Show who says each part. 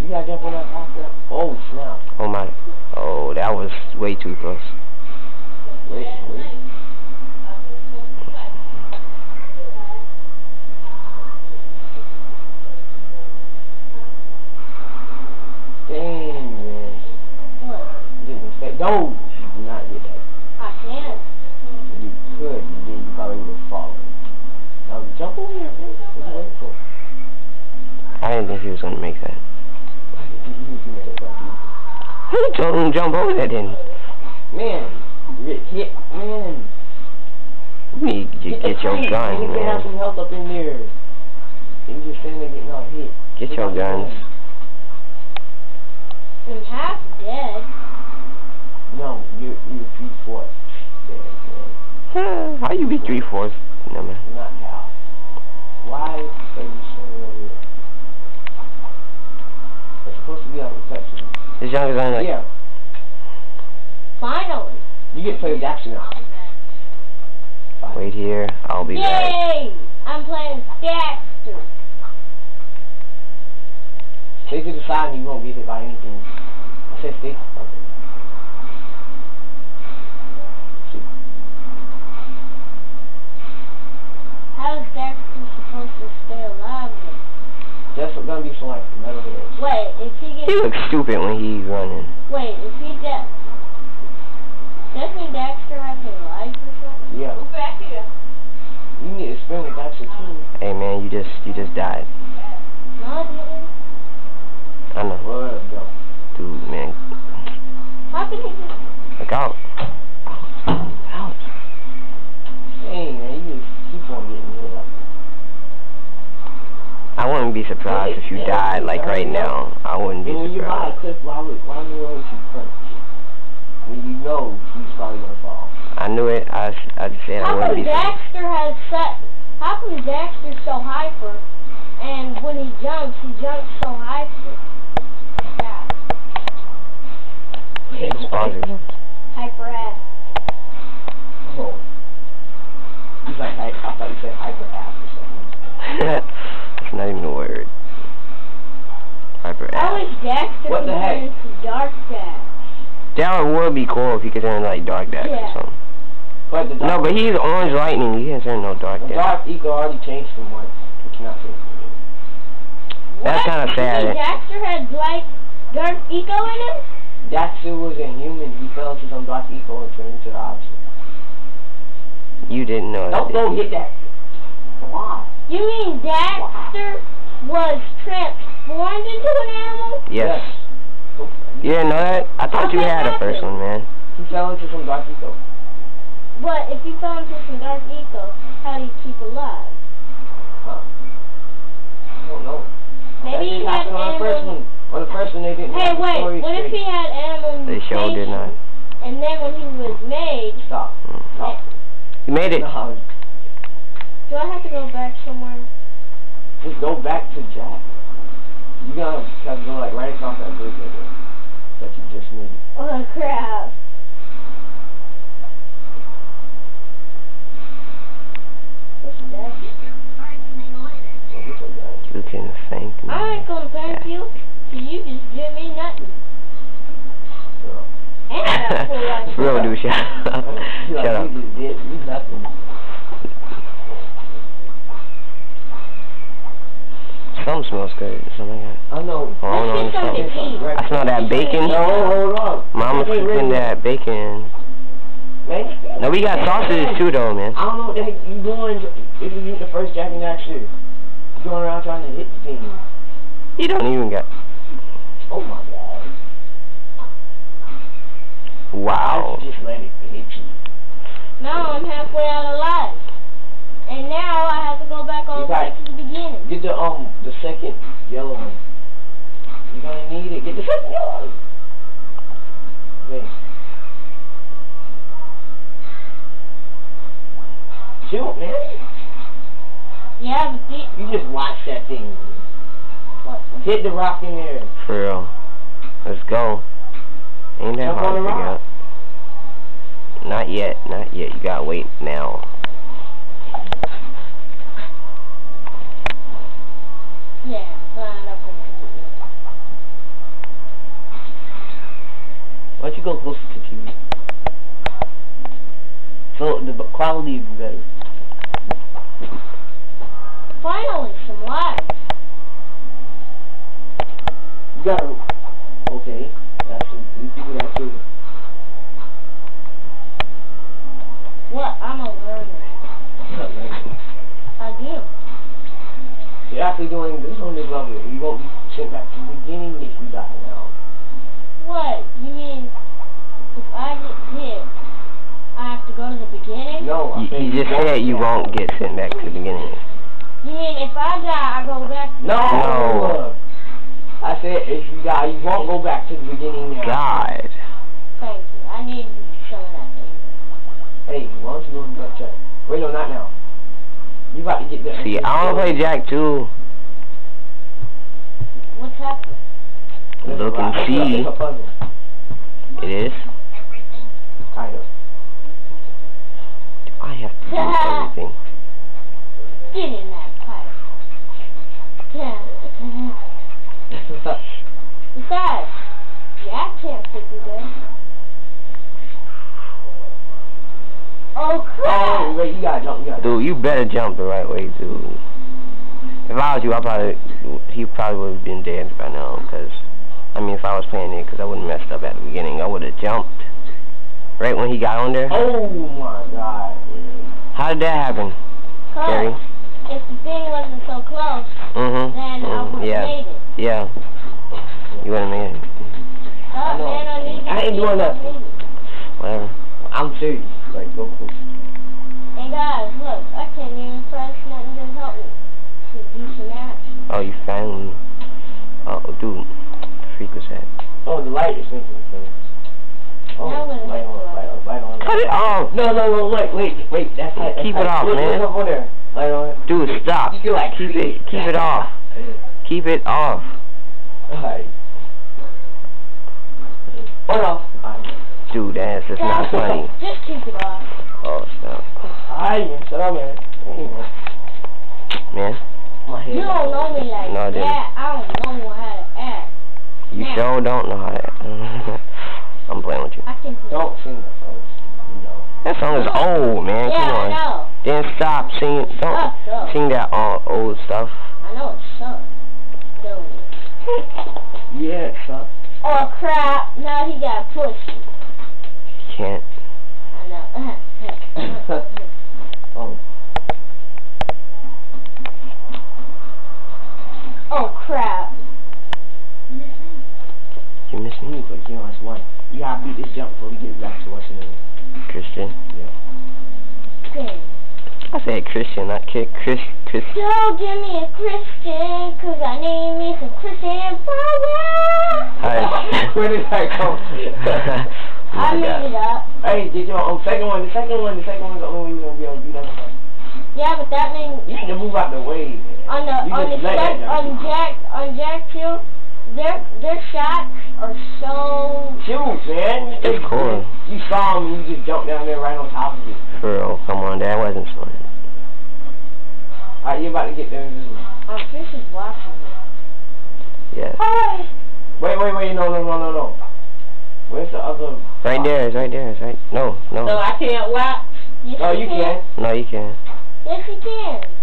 Speaker 1: You gotta jump on that rock. Oh snap!
Speaker 2: Oh my. Oh, that was way too close.
Speaker 1: Wait, wait. Dang, man.
Speaker 3: What?
Speaker 1: Didn't expect. No, you did not get that.
Speaker 3: I can't.
Speaker 1: You could, and then you probably would have fallen. Now jump over here, man. What you waiting for?
Speaker 2: I didn't think he was gonna make that.
Speaker 1: Why did you use me like that,
Speaker 2: Who told him to jump over that then?
Speaker 1: Man, Rick, hit, man.
Speaker 2: You need to
Speaker 1: the
Speaker 2: get your
Speaker 1: tank.
Speaker 2: gun,
Speaker 1: You can have some health up in there. You just standing there getting all hit.
Speaker 2: Get
Speaker 1: Take
Speaker 2: your guns.
Speaker 1: gun.
Speaker 3: I'm half dead.
Speaker 1: No, you're, you're three fourths dead, man.
Speaker 2: How you be three fourths? No man.
Speaker 1: Not half. Why are you standing over here? It's supposed to be out of protection.
Speaker 2: This young is only like
Speaker 1: Yeah,
Speaker 3: Finally.
Speaker 1: you get to play with action now. Fine.
Speaker 2: wait here. I'll be back.
Speaker 3: Yay! I'm playing Daxter.
Speaker 1: Stay to the side and you won't get hit by anything. I said stay. Okay. See.
Speaker 3: How is Daxter supposed to stay alive? Then?
Speaker 1: That's gonna be some like metal heads.
Speaker 3: Wait, if he gets...
Speaker 2: He looks stupid when he's running.
Speaker 3: wait, if he de doesn't Daxter have a life or something?
Speaker 1: Yeah.
Speaker 3: back here.
Speaker 1: You need to spin with action too.
Speaker 2: Hey man, you just you just died.
Speaker 3: No, I didn't.
Speaker 2: I know,
Speaker 1: Well, let us go.
Speaker 2: dude, man.
Speaker 3: How can he just
Speaker 2: Look out. Wouldn't be surprised if you died like right now. I wouldn't be
Speaker 1: And when you're
Speaker 2: surprised.
Speaker 1: cliff, why would why in the world would you punch? When you know he's probably gonna fall.
Speaker 2: I knew it. I just said I
Speaker 3: How
Speaker 2: wouldn't
Speaker 3: come
Speaker 2: be surprised.
Speaker 3: Daxter has set how come Daxter's so hyper and when he jumps he jumps so hyper? Yeah.
Speaker 2: Sponsors.
Speaker 3: How
Speaker 2: ass.
Speaker 3: is Daxter
Speaker 1: What the
Speaker 3: going
Speaker 1: heck?
Speaker 3: into Dark Dax?
Speaker 2: That would be cool if he could turn like Dark Dax or
Speaker 3: Yeah.
Speaker 2: something.
Speaker 1: But the
Speaker 2: No, but he's Orange Lightning. You can't turn no Dark
Speaker 1: the
Speaker 2: Dax.
Speaker 1: dark eco already changed from once. You cannot say
Speaker 2: That's
Speaker 3: What?
Speaker 2: kinda
Speaker 3: You
Speaker 2: sad.
Speaker 3: think Daxter had light Dark Eco in him?
Speaker 1: Daxter was a human. He fell into some dark eco and turned into the opposite.
Speaker 2: You didn't know that.
Speaker 1: Don't
Speaker 2: did
Speaker 1: go
Speaker 2: you?
Speaker 1: get that. Why?
Speaker 3: You mean Daxter was transformed into an animal?
Speaker 2: Yes.
Speaker 1: Go-
Speaker 2: You didn't know that? I thought
Speaker 3: How'd
Speaker 2: you had a first
Speaker 3: happen?
Speaker 2: one, man.
Speaker 1: He fell into some dark eco.
Speaker 3: But if he fell into some Dark Eco, how do you keep alive?
Speaker 1: Huh? I don't know. that
Speaker 3: Maybe he
Speaker 1: didn't
Speaker 3: had
Speaker 1: happen on the first
Speaker 3: animal...
Speaker 1: one. On the first one, they didn't
Speaker 3: Hey, wait,
Speaker 1: story
Speaker 3: what if he had animal
Speaker 2: They sure did
Speaker 3: mutation,
Speaker 2: not.
Speaker 3: and then when he was made,
Speaker 1: Stop. Stop.
Speaker 2: You made it.
Speaker 1: No,
Speaker 3: do I have to go back somewhere?
Speaker 1: just go back to Jak. You gotta have to go like right across that bridge right there. That you just made.
Speaker 3: Oh crap. What's that?
Speaker 1: So get your gun.
Speaker 2: You can thank me.
Speaker 3: I ain't gonna thank you, 'cause you just did me nothing.
Speaker 1: Girl.
Speaker 3: And I got full life.
Speaker 2: Real dude, shut up. Shut up.
Speaker 1: You just did you nothing.
Speaker 2: Something smells good. Something like that.
Speaker 1: I know.
Speaker 2: Oh, hold on,
Speaker 3: Let's get something
Speaker 2: something.
Speaker 3: to.
Speaker 2: I smell that bacon.
Speaker 1: No, hold on.
Speaker 2: Mama's
Speaker 1: Wait, wait,
Speaker 2: cooking
Speaker 1: wait.
Speaker 2: that bacon.
Speaker 1: Man,
Speaker 2: No, we got sausages too, though, man.
Speaker 1: I don't know what the heck you doing if you get the first Jak and Daxter. You going around trying to hit the thing.
Speaker 2: You don't even got.
Speaker 1: Oh my god.
Speaker 2: Wow.
Speaker 1: I just let it hit you.
Speaker 3: Now I'm halfway out of life. And now I have to go back all
Speaker 1: Get the um the second yellow one. You're gonna need it. Get the second yellow one. Okay. Shoot, man.
Speaker 3: Yeah, but the,
Speaker 1: You just watch that thing.
Speaker 3: what,
Speaker 1: Hit the rock in there.
Speaker 2: For real. Let's go. Ain't that
Speaker 1: Jump
Speaker 2: hard to
Speaker 1: the
Speaker 2: figure
Speaker 1: rock.
Speaker 2: out. Not yet. Not yet. You gotta wait now.
Speaker 1: Quality be better.
Speaker 3: Finally, some lights.
Speaker 1: You gotta. Okay. That's you can do that too.
Speaker 3: What? I'm a learner. I do.
Speaker 1: You're actually doing this on this level. You won't be sent back to the beginning if you die now.
Speaker 3: What? You mean if I get hit, to go to the beginning?
Speaker 1: No, I
Speaker 2: You,
Speaker 1: said
Speaker 2: you just said you won't get sent back to the beginning.
Speaker 3: You mean if I die, I go back to
Speaker 1: No.
Speaker 2: No.
Speaker 1: I said if you die, you won't go back to the beginning now.
Speaker 2: God.
Speaker 3: Thank you. I need some of that thing.
Speaker 1: Hey, why don't you go and gut check? Wait, no, not now. You about to get that.
Speaker 2: See, I don't play Jak too.
Speaker 3: What's happening?
Speaker 2: Look and see.
Speaker 1: It's a puzzle.
Speaker 2: It is.
Speaker 1: Kind of.
Speaker 2: I have to do
Speaker 3: Get in that pipe. Yeah. Besides, yeah, I can't fit through there. Oh
Speaker 1: Oh,
Speaker 3: crap!
Speaker 1: wait, you gotta jump. You gotta.
Speaker 2: Dude, you better jump the right way, dude. If I was you, I probably, he probably would have been dead by now, because, I mean, if I was playing it, because I wouldn't messed up at the beginning, I would have jumped right when he got on there.
Speaker 1: Oh my god. Man.
Speaker 2: How did that happen, Gary?
Speaker 3: If the thing wasn't so close,
Speaker 2: Mm-hmm.
Speaker 3: then I
Speaker 2: Mm,
Speaker 3: would have
Speaker 2: yeah,
Speaker 3: made it.
Speaker 2: yeah. You would have made it.
Speaker 3: Oh,
Speaker 1: know.
Speaker 3: man, I need
Speaker 1: I ain't doing nothing.
Speaker 2: Whatever.
Speaker 1: I'm serious. Like, go close.
Speaker 3: Hey guys, look, I can't even press nothing to help me to do some action.
Speaker 2: Oh, you finally. Oh, dude. Freak was that?
Speaker 1: Oh, the light is making a thing. Oh,
Speaker 3: Now I'm gonna
Speaker 1: light
Speaker 3: hit
Speaker 1: on,
Speaker 3: the
Speaker 1: light on, light on.
Speaker 2: Cut it off!
Speaker 1: No, no, no, wait, wait, wait. That's how.
Speaker 2: Keep it off,
Speaker 1: look,
Speaker 2: man.
Speaker 1: Look up on there. Light uh, on.
Speaker 2: Dude, stop.
Speaker 1: You can like
Speaker 2: Keep it, keep it off. Keep it off.
Speaker 1: Alright. Hold off. Alright.
Speaker 2: Dude, that's just not funny.
Speaker 3: Just keep it off.
Speaker 2: Oh, stop.
Speaker 1: Alright, man. Shut up, man. Anyway,
Speaker 2: Man,
Speaker 1: my head.
Speaker 3: You don't know me like
Speaker 2: No, I didn't.
Speaker 3: that. I don't know how to act.
Speaker 2: you
Speaker 3: Yeah.
Speaker 2: sure don't know how to. I'm playing with you.
Speaker 3: I can hear.
Speaker 1: Don't sing that song. You know.
Speaker 2: That song is old, man.
Speaker 3: yeah,
Speaker 2: Come
Speaker 3: I
Speaker 2: on.
Speaker 3: know.
Speaker 2: Then stop singing. Don't
Speaker 3: Sucks, though.
Speaker 2: sing that uh, old stuff.
Speaker 3: I know it sucks. Don't?
Speaker 1: Yeah, it sucks.
Speaker 3: Oh crap! Now he got pushed.
Speaker 2: You can't.
Speaker 3: I know.
Speaker 1: oh.
Speaker 3: oh crap!
Speaker 2: You miss me,
Speaker 1: Me, but you know, it's one. You gotta beat this before we get back to watching it.
Speaker 2: Christian.
Speaker 3: Dang.
Speaker 2: I said Christian, not kid. Chris. Chris.
Speaker 3: So give me a Christian, cause I need me some Christian power.
Speaker 2: Alright.
Speaker 1: Where did that come
Speaker 3: I made
Speaker 2: God.
Speaker 3: it up.
Speaker 1: Hey, did you um second one? The second one, the second one's the only one you're gonna be able to do that. one.
Speaker 3: Yeah, but that means
Speaker 1: You need to move out the way. Man.
Speaker 3: on the
Speaker 1: You
Speaker 3: on the
Speaker 1: just let
Speaker 3: set,
Speaker 1: that
Speaker 3: on. Jak on Jak two, their their shots are so
Speaker 1: Shoot, man.
Speaker 2: It's cool.
Speaker 1: You saw him and you just jumped down there right on top of it.
Speaker 2: For real. Come on, that wasn't fun.
Speaker 1: Alright, you're about to get there invisible.
Speaker 3: um Fish is watching me.
Speaker 2: Yes.
Speaker 3: Hi.
Speaker 1: Wait, wait, wait, no, no, no, no, no. Where's the other?
Speaker 2: Right there. It's right there. It's right. No, no.
Speaker 1: No, I can't watch.
Speaker 3: Yes,
Speaker 1: No, you can.
Speaker 2: No, you can't.
Speaker 3: Yes, you can.